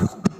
Walking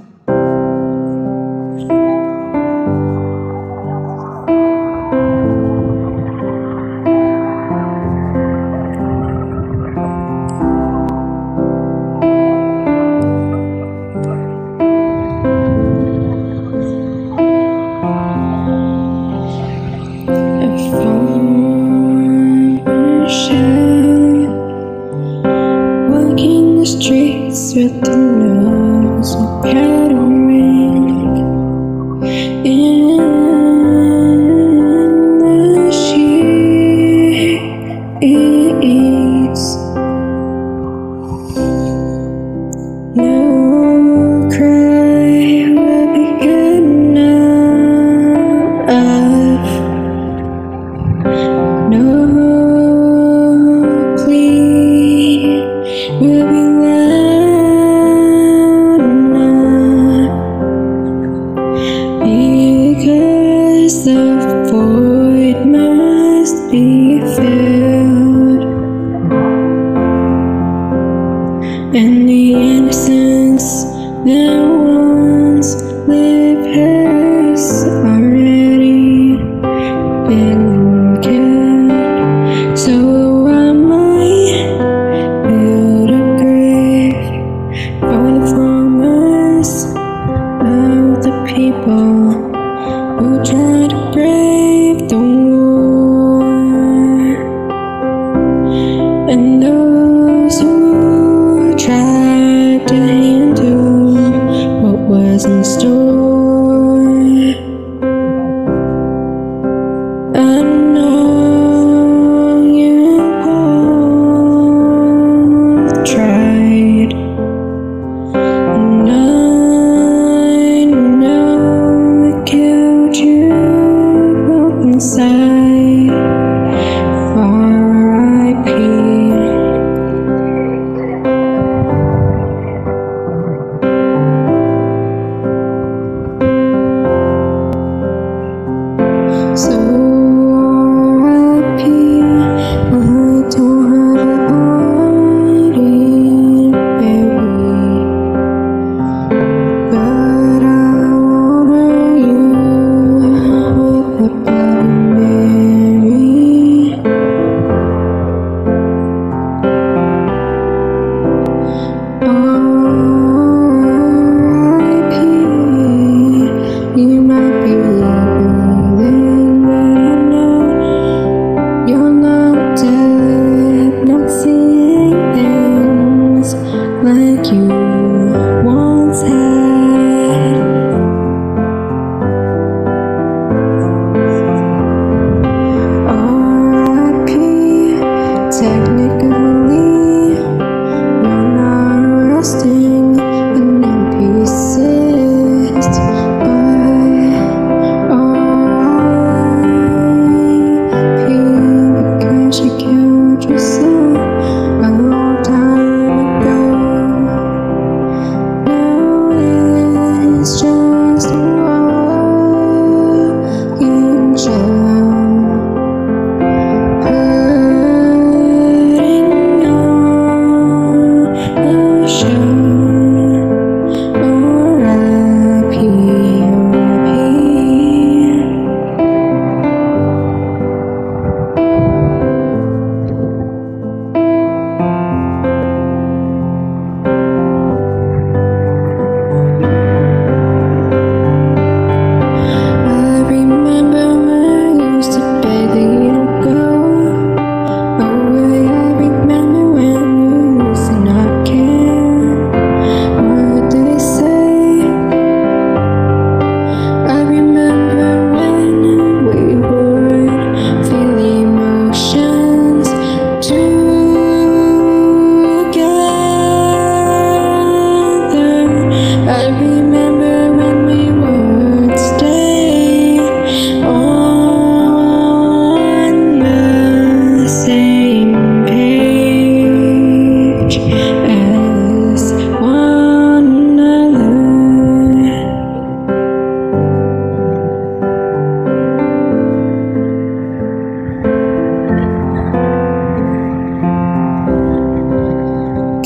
sheets.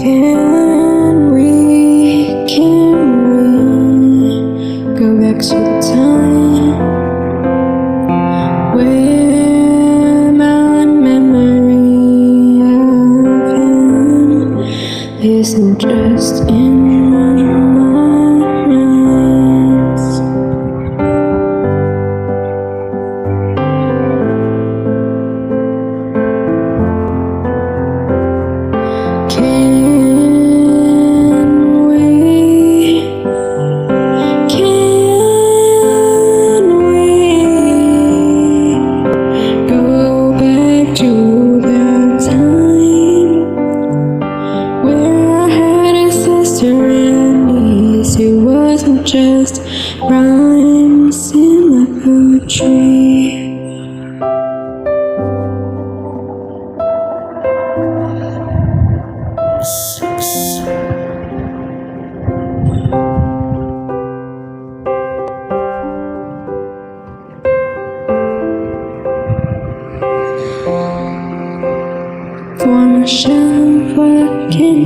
Can we, can we go back to time where my memory of him isn't just in Warm the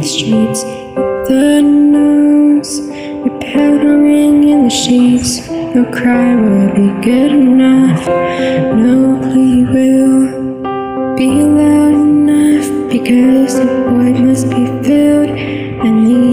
streets with the nose You're powdering in the sheets. No cry will be good enough. No plea will be loud enough Because the void must be filled And the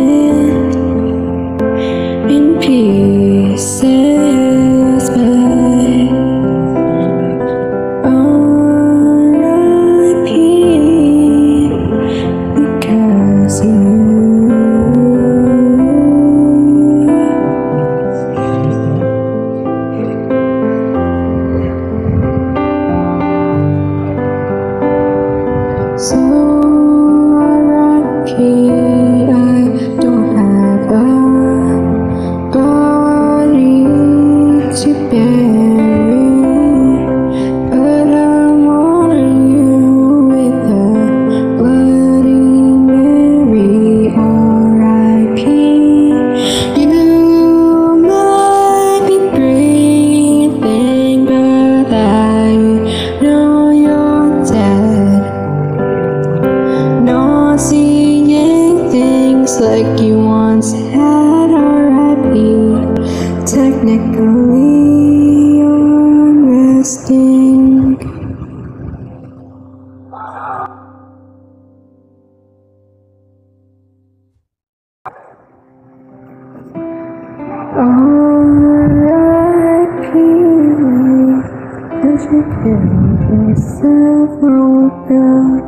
feel like you once had RIP. Technically, you're resting. RIP. As you kill yourself, no.